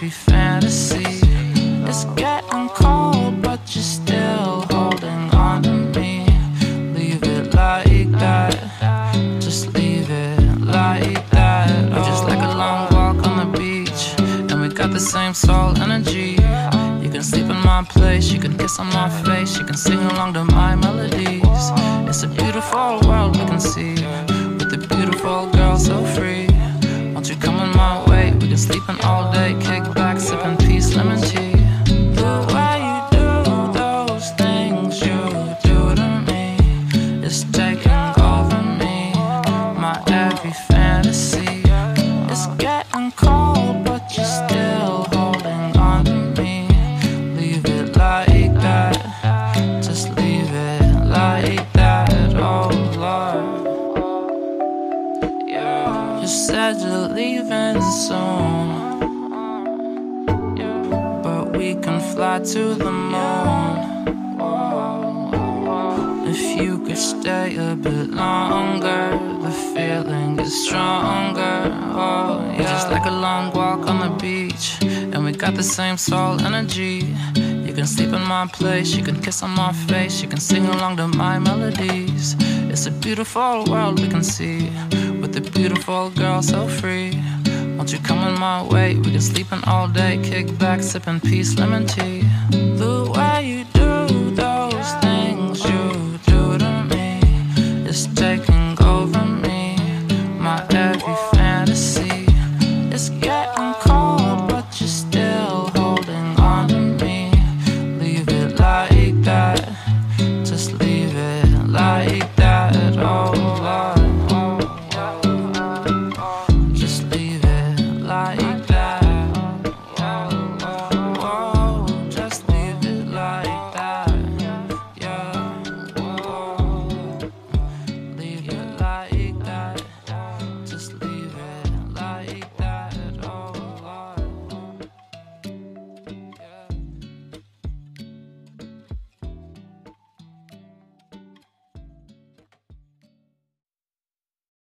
every fantasy It's getting cold, but you're still holding on to me. Leave it like that, just leave it like that. We're just like a long walk on the beach, and we got the same soul energy. You can sleep in my place, you can kiss on my face, you can sing along to my melodies. It's a beautiful world. Is taking over me. My every fantasy is getting cold, but you're still holding on to me. Leave it like that, just leave it like that. Oh Lord. You said you're leaving soon. But we can fly to the moon. We got the same soul energy. You can sleep in my place, you can kiss on my face, you can sing along to my melodies. It's a beautiful world we can see, with a beautiful girl so free. Won't you come in my way? We can sleep in all day, kick back, sipping peace, lemon tea.